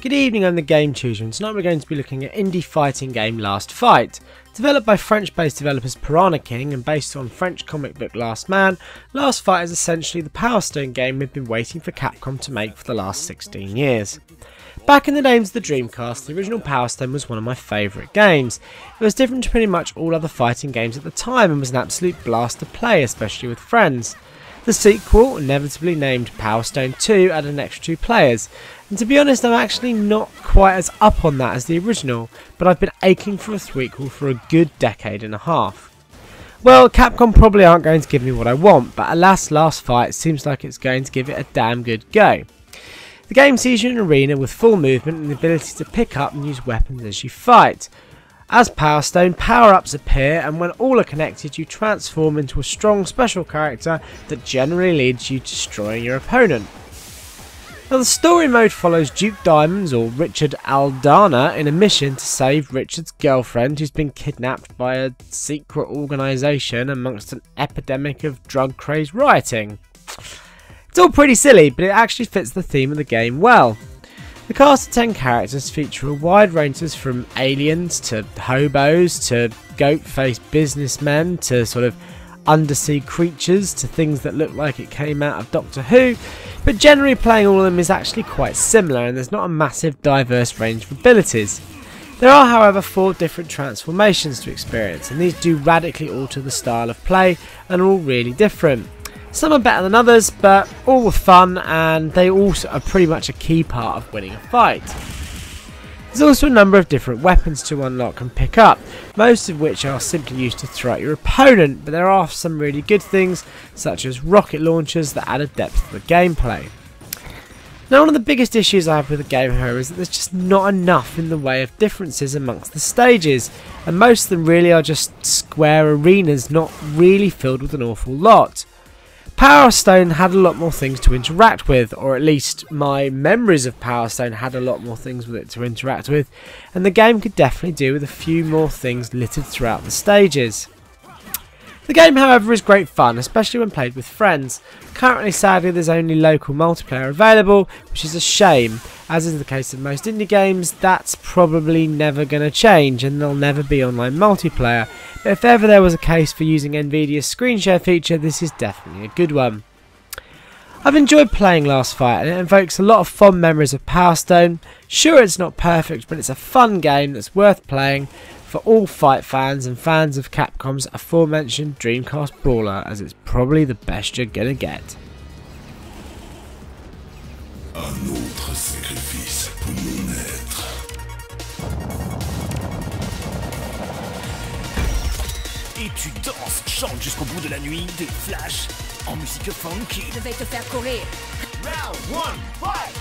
Good evening, I'm the Game Tutor and tonight we're going to be looking at indie fighting game Last Fight. Developed by French-based developers Piranaking and based on French comic book Lastman, Last Fight is essentially the Power Stone game we've been waiting for Capcom to make for the last 16 years. Back in the days of the Dreamcast, the original Power Stone was one of my favourite games. It was different to pretty much all other fighting games at the time and was an absolute blast to play, especially with friends. The sequel, inevitably named Power Stone 2, added an extra two players, and to be honest I'm actually not quite as up on that as the original, but I've been aching for a sequel for a good decade and a half. Well, Capcom probably aren't going to give me what I want, but alas Last Fight seems like it's going to give it a damn good go. The game sees you in an arena with full movement and the ability to pick up and use weapons as you fight. As Power Stone, power-ups appear and when all are connected you transform into a strong special character that generally leads you to destroying your opponent. Now the story mode follows Duke Diamonds or Richard Aldana in a mission to save Richard's girlfriend who's been kidnapped by a secret organisation amongst an epidemic of drug-crazed rioting. It's all pretty silly, but it actually fits the theme of the game well. The cast of 10 characters feature a wide range from aliens to hobos to goat-faced businessmen to sort of undersea creatures to things that look like it came out of Doctor Who, but generally playing all of them is actually quite similar and there's not a massive diverse range of abilities. There are however four different transformations to experience and these do radically alter the style of play and are all really different. Some are better than others, but all were fun and they also are pretty much a key part of winning a fight. There's also a number of different weapons to unlock and pick up, most of which are simply used to throw at your opponent, but there are some really good things, such as rocket launchers that add a depth to the gameplay. Now one of the biggest issues I have with the game here is that there's just not enough in the way of differences amongst the stages, and most of them really are just square arenas not really filled with an awful lot. Power Stone had a lot more things to interact with, or at least my memories of Power Stone had a lot more things with it to interact with, and the game could definitely do with a few more things littered throughout the stages. The game however is great fun, especially when played with friends. Currently sadly there's only local multiplayer available, which is a shame. As is the case of most indie games, that's probably never going to change and there'll never be online multiplayer. But if ever there was a case for using Nvidia's screen share feature, this is definitely a good one. I've enjoyed playing Last Fight and it evokes a lot of fond memories of Power Stone. Sure it's not perfect but it's a fun game that's worth playing for all fight fans and fans of Capcom's aforementioned Dreamcast brawler as it's probably the best you're gonna get. Et tu danses, chantes jusqu'au bout de la nuit, des flashs en musique funky. Je vais te faire courir. Round one, fight!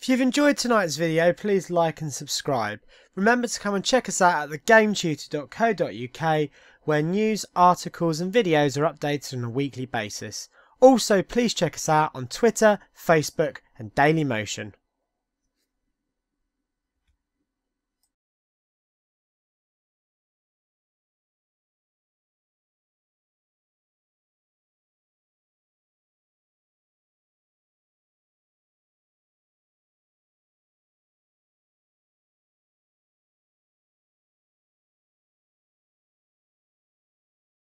If you've enjoyed tonight's video, please like and subscribe. Remember to come and check us out at thegametutor.co.uk where news, articles and videos are updated on a weekly basis. Also, please check us out on Twitter, Facebook and Dailymotion.